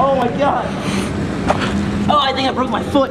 Oh my god. Oh, I think I broke my foot.